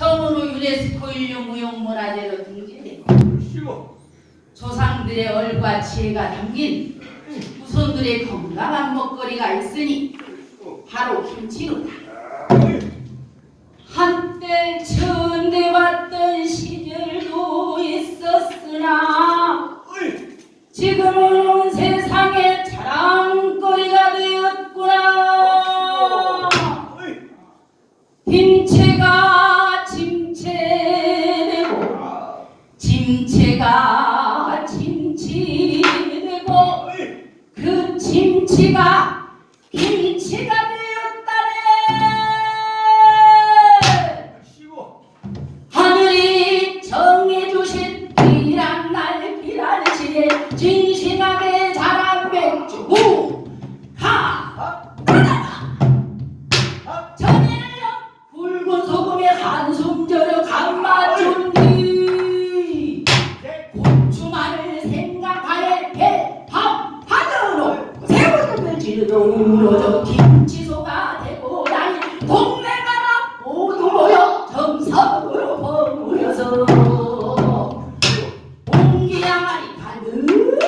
처음으로 유네스코 인류 무형문화재로 등재되고 조상들의 얼과 지혜가 담긴 후손들의 건강한 먹거리가 있으니 바로 김치로다. 한때 천대 왔던 시절도 있었으나 지금은 七八 일동으로 김치소가 되고 나니 동네마다 모두 모여 정성으로 버무려서 공기양아리 가득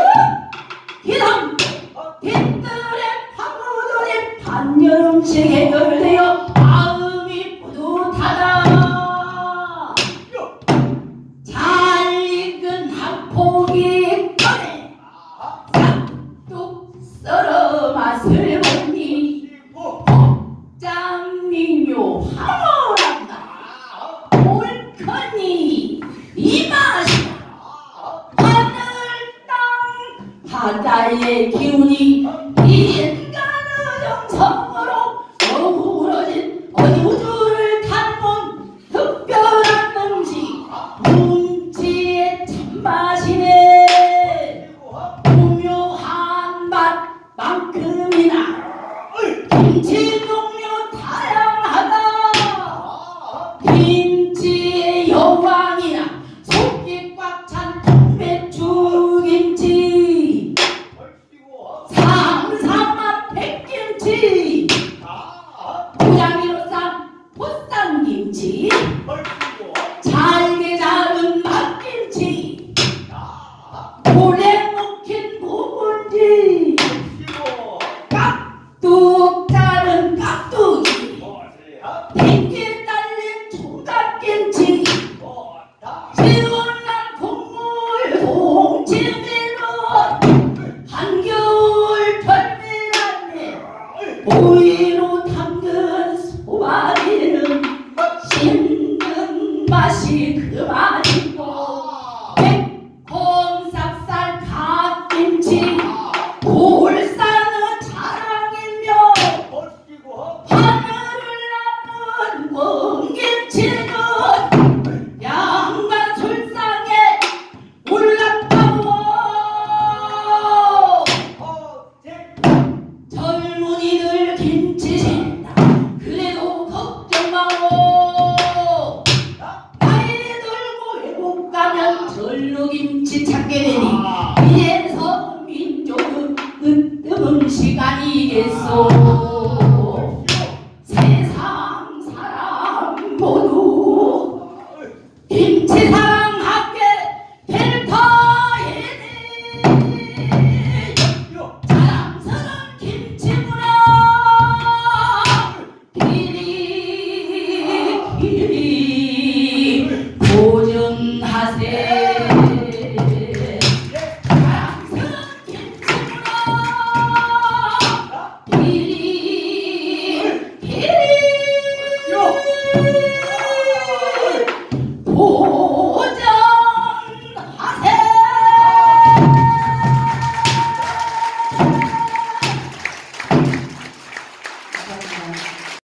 흰들에 파고들이 반여름씩 해결 hatayekiuni 지운난 동물 동지미는 한겨울 별미라니 보이는 가고 돌고 외국 가면 전루김치 찾게 되니 아. 이래서 민족은 으뜸은 시간이겠소. fazer.